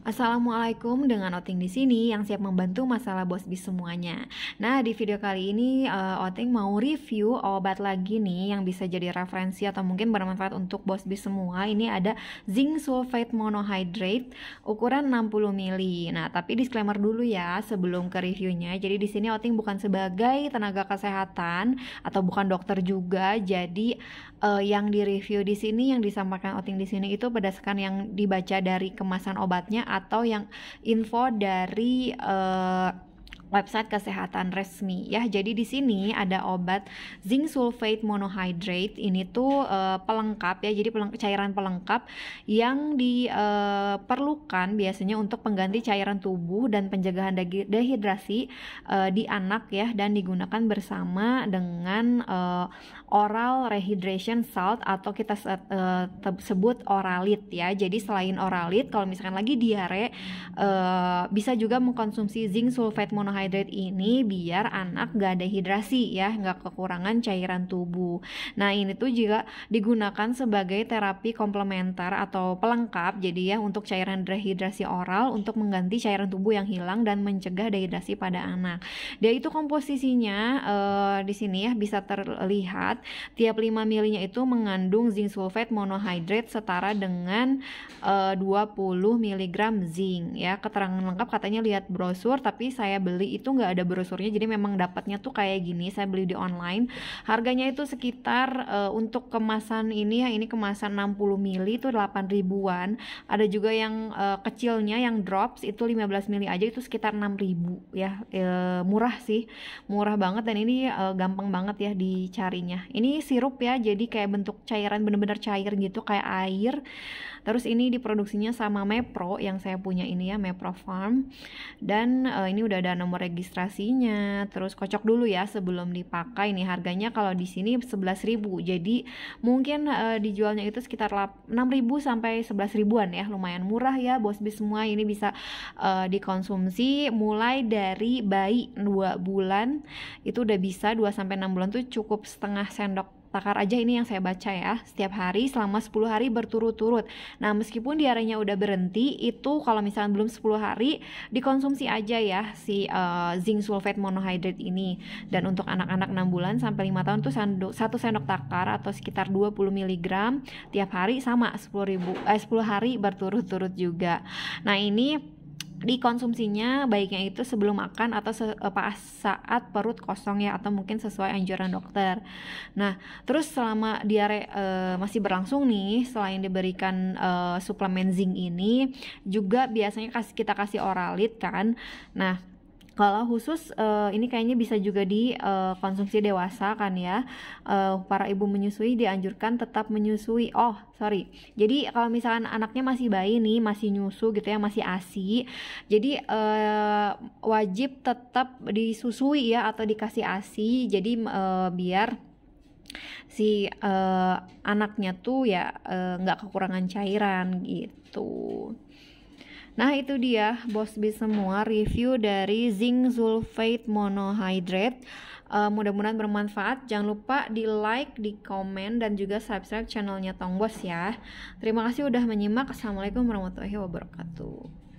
Assalamualaikum dengan Oting di sini yang siap membantu masalah bos bis semuanya. Nah, di video kali ini uh, Oting mau review obat lagi nih yang bisa jadi referensi atau mungkin bermanfaat untuk bos bis semua. Ini ada zinc sulfate monohydrate ukuran 60 ml. Nah, tapi disclaimer dulu ya sebelum ke reviewnya. Jadi di sini Oting bukan sebagai tenaga kesehatan atau bukan dokter juga. Jadi uh, yang di review di sini yang disampaikan Oting di sini itu berdasarkan yang dibaca dari kemasan obatnya atau yang info dari uh, website kesehatan resmi ya. Jadi di sini ada obat zinc sulfate monohydrate. Ini tuh uh, pelengkap ya. Jadi peleng cairan pelengkap yang diperlukan uh, biasanya untuk pengganti cairan tubuh dan pencegahan dehidrasi uh, di anak ya dan digunakan bersama dengan uh, oral rehydration salt atau kita uh, sebut oralit ya. Jadi selain oralit kalau misalkan lagi diare uh, bisa juga mengkonsumsi zinc sulfate monohydrate karbohidrat ini biar anak gak dehidrasi ya, gak kekurangan cairan tubuh. Nah ini tuh juga digunakan sebagai terapi komplementer atau pelengkap jadi ya untuk cairan dehidrasi oral untuk mengganti cairan tubuh yang hilang dan mencegah dehidrasi pada anak. Dia itu komposisinya uh, di sini ya bisa terlihat tiap 5 milinya itu mengandung zinc sulfate monohydrate setara dengan uh, 20 mg zinc ya. Keterangan lengkap katanya lihat brosur tapi saya beli itu nggak ada brosurnya jadi memang dapatnya tuh kayak gini. Saya beli di online. Harganya itu sekitar uh, untuk kemasan ini ya ini kemasan 60 ml itu 8 ribuan. Ada juga yang uh, kecilnya yang drops itu 15 ml aja itu sekitar 6 ribu ya. E, murah sih. Murah banget dan ini e, gampang banget ya dicarinya. Ini sirup ya jadi kayak bentuk cairan bener-bener cair gitu kayak air. Terus ini diproduksinya sama Mepro yang saya punya ini ya Mepro Farm. Dan e, ini udah ada nomor registrasinya. Terus kocok dulu ya sebelum dipakai. Nih harganya kalau di sini 11.000 jadi mungkin uh, dijualnya itu sekitar 6.000 sampai 11 ribuan ya. Lumayan murah ya bos bis semua. Ini bisa uh, dikonsumsi mulai dari bayi 2 bulan. Itu udah bisa 2 sampai 6 bulan tuh cukup setengah sendok takar aja ini yang saya baca ya. Setiap hari selama 10 hari berturut-turut. Nah meskipun diarenya udah berhenti itu kalau misalnya belum 10 hari dikonsumsi aja ya si uh, zinc sulfate monohydrate ini. Dan untuk anak-anak 6 bulan sampai 5 tahun tuh satu sendok takar atau sekitar 20 mg tiap hari sama 10 ribu eh 10 hari berturut-turut juga. Nah ini dikonsumsinya baiknya itu sebelum makan atau se pas saat perut kosong ya atau mungkin sesuai anjuran dokter. Nah, terus selama diare e, masih berlangsung nih selain diberikan e, suplemen zinc ini juga biasanya kasih kita kasih oralit kan. Nah, kalau khusus uh, ini kayaknya bisa juga dikonsumsi uh, dewasa kan ya. Uh, para ibu menyusui dianjurkan tetap menyusui. Oh, sorry. Jadi kalau misalkan anaknya masih bayi nih, masih nyusu gitu ya, masih ASI. Jadi uh, wajib tetap disusui ya atau dikasih ASI. Jadi uh, biar si uh, anaknya tuh ya nggak uh, kekurangan cairan gitu. Nah itu dia. Bos bis semua review dari zinc sulfate monohydrate. Uh, Mudah-mudahan bermanfaat. Jangan lupa di like, di komen, dan juga subscribe channelnya Tong Bos ya. Terima kasih udah menyimak. Assalamualaikum warahmatullahi wabarakatuh